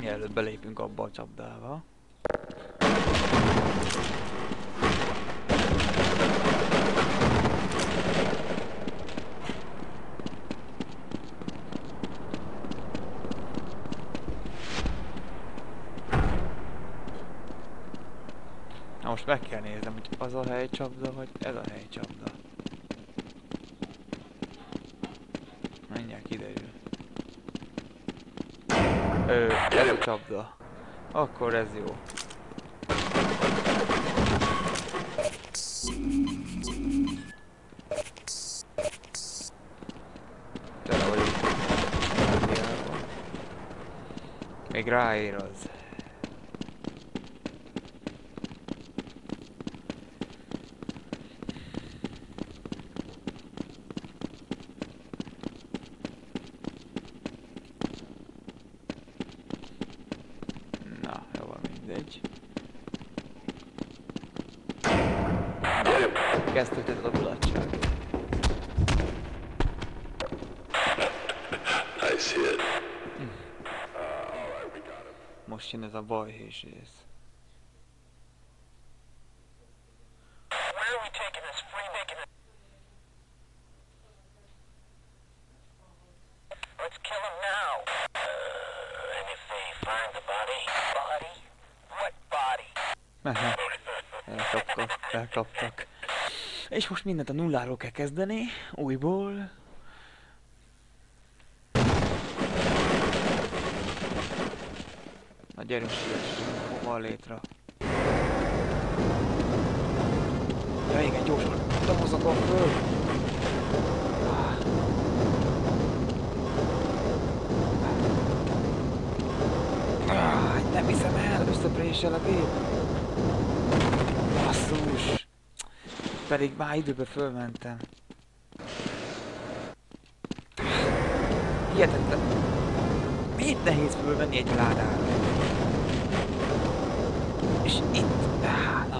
Mielőtt belépünk abba a csapdába. Na most meg kell néznem, hogy az a helycsapda, vagy ez a helycsapda. Mindjárt kiderül. Ö, ez a csapda. Akkor ez jó. Tele. Még ráér az. Kezdődött a mulatság. I see it. Most jön ez a balhés rész. Most mindent a nulláról kell kezdeni, újból. Na gyerünk siessünk, hova a létre. Ja igen, gyorsan, tavozzatok föl! Ah, nem hiszem el, összeprésel a gép. Pedig már időbe fölmentem. Hihetetlen. Miért nehéz fölvenni egy ládára? És itt... Á,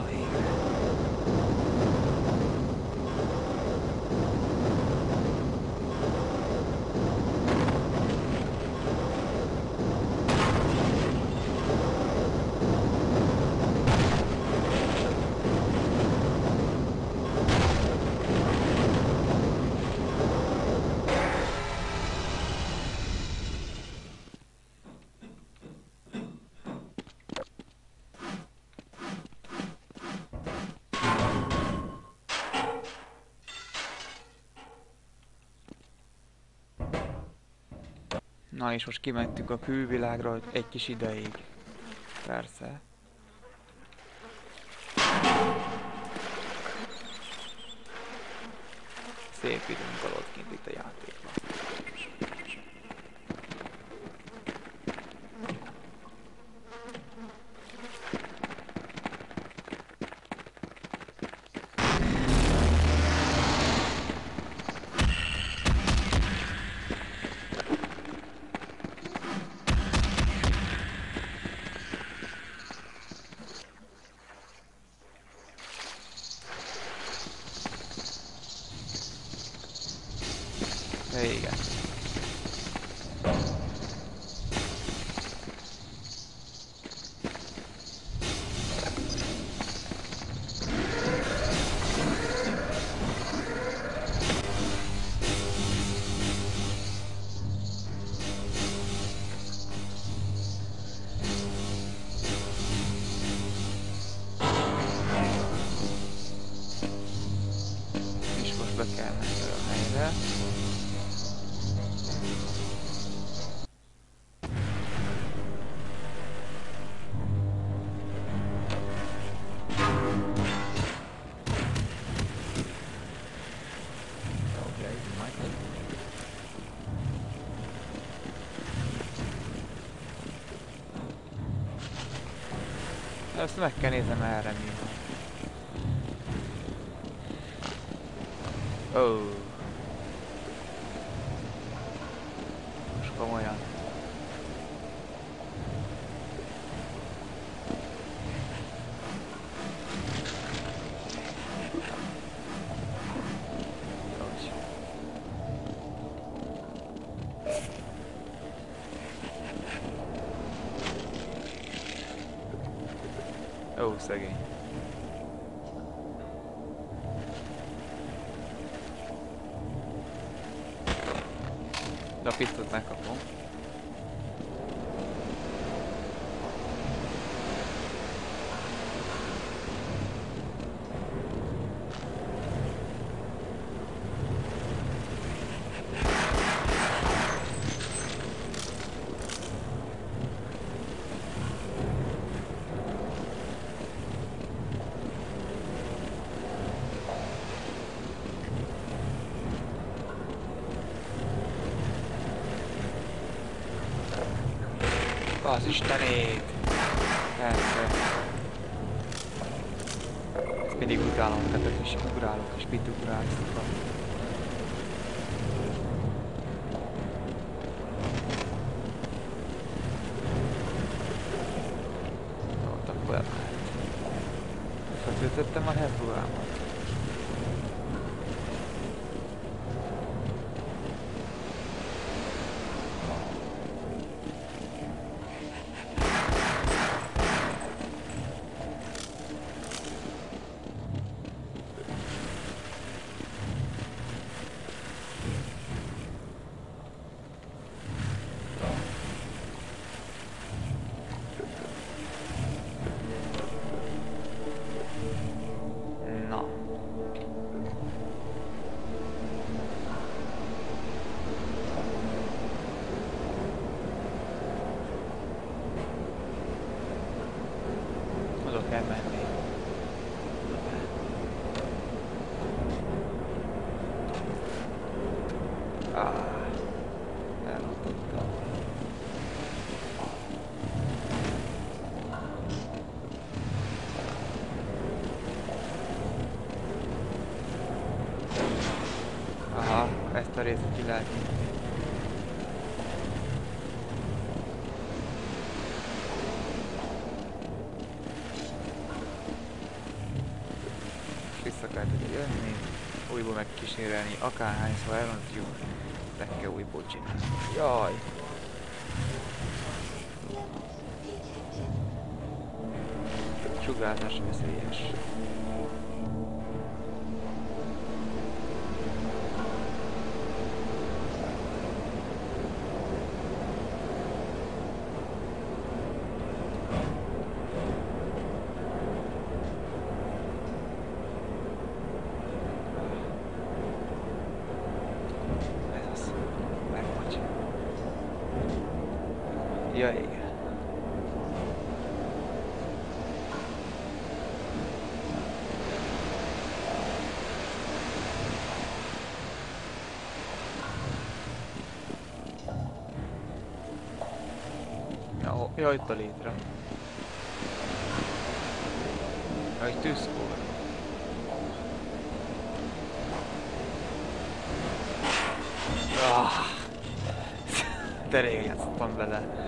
na és most kimentünk a külvilágra egy kis ideig. Persze. Szép időnk alatt kint itt a játékban. Most be kell menni. Meg kell néznem erre mi. Oh. A pisztolyt megkapom. Az istenét! Persze. Ezt mindig utálom, tehát is ugrálok, és mit ugrálsz? Ott akkor el lehet. Feltöltöttem a headruhámat. Részt ki lehet nyitni. És Vissza kell jönni, újból megkísérelni, akárhányszor elrontjuk, meg kell újból csinálni. Jaj! Sugárzás veszélyes. Ez az. Megvagy. Ja, igen. Ja, ja, itt a létre. Ja, egy tűzkór. Ah, de régen játszottam vele.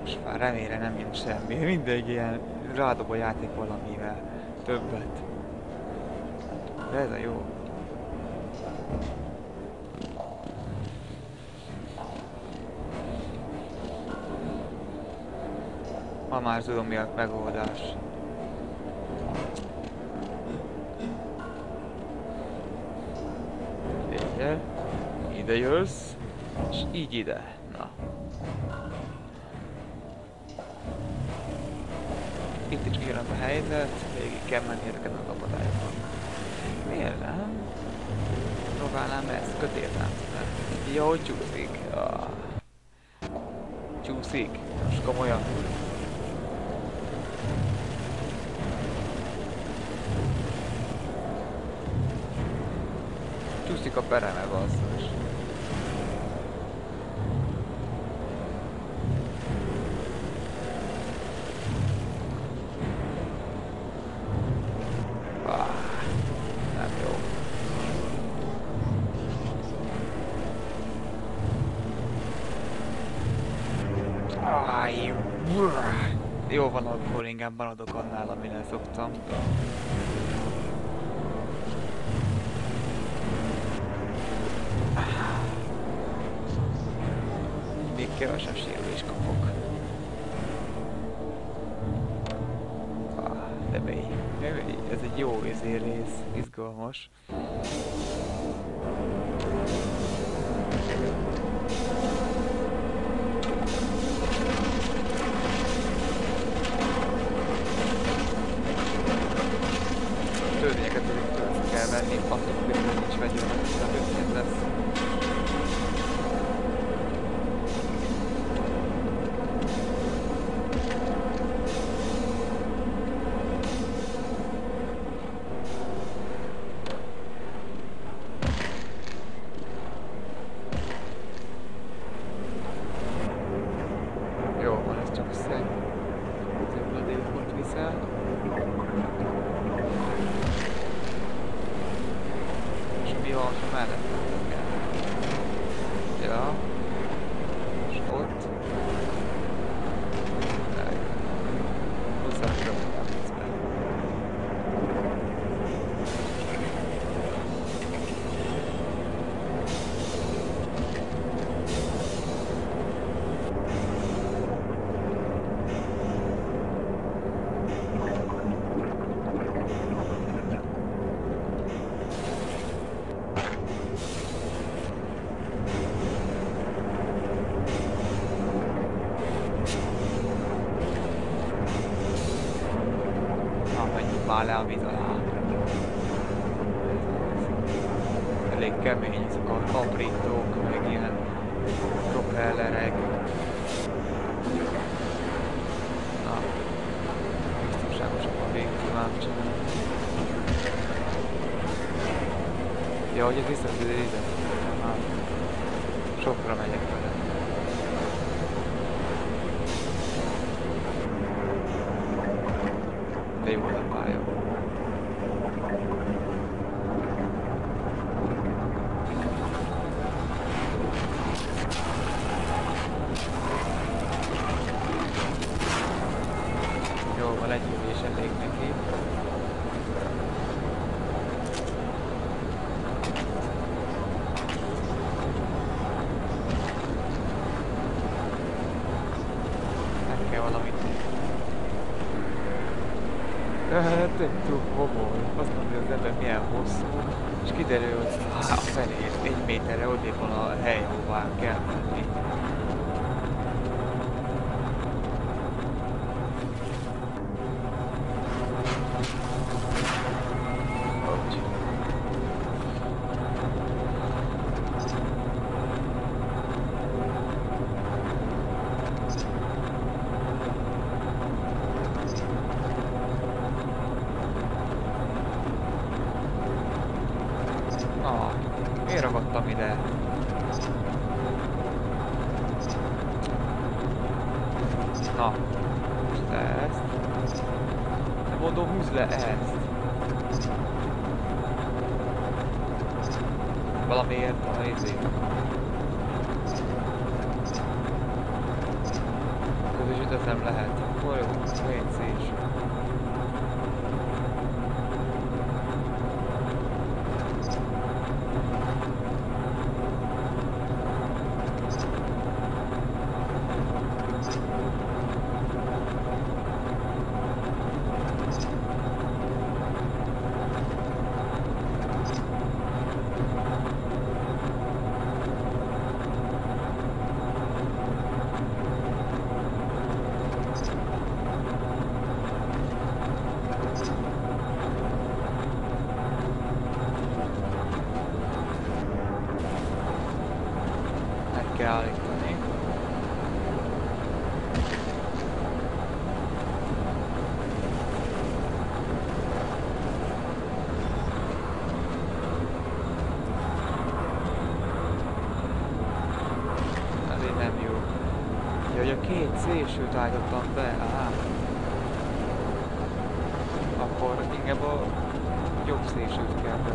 Most már remélem nem jön semmi. Mindegy ilyen rádob a játék valamivel. Többet. De ez a jó. Ma már tudom mi a megoldás. Ide, ide jössz, és így ide. Itt is ugyanaz a helyzet, végig kell menni ezeken az akadályokon. Miért nem? Próbálnám ezt, kötéltáncot. Jó, csúszik. Ah. Csúszik. Most komolyan. Csúszik a pereme, basszus. inkább maradok annál, amire szoktam. Még kevesebb sérülést kapok. Ah, de mély. Ez egy jó izé rész. Izgalmas. Attól függ, hogy nincs vegyőnek, tehát őszintén lesz. Jó, van ez csak szeg. Zöldékot viszel. És mi van, ha mellettem kell? Ja. És ott. Hozzá tudom a vízbe. Már a víz alá. Elég kemény ezek a aprítók, meg ilyen propellerek. Na, biztonságosabban végig tudnám csinálni. Ja, hogy ez visszavezet ide. Hát, sokra megyek vele. De jó az a pálya. Jó, van egy ülés elég neki. Meg kell valamit Hát nem tudom. Azt mondja az ember milyen hosszú, és kiderül, hogy a felé egy méterre odébb van a hely, ahová kell menni. Hogy? Na, miért ragadtam ide? Na, most ezt. De mondom, húzd le ezt. Valamiért a izé. Közösített nem lehet. Akkor jó, WC is. Meg kell állítani. Azért nem jó. Ja, hogy a két szélsőt állítottam be, á. Akkor inkább a jobb szélsőt kell be.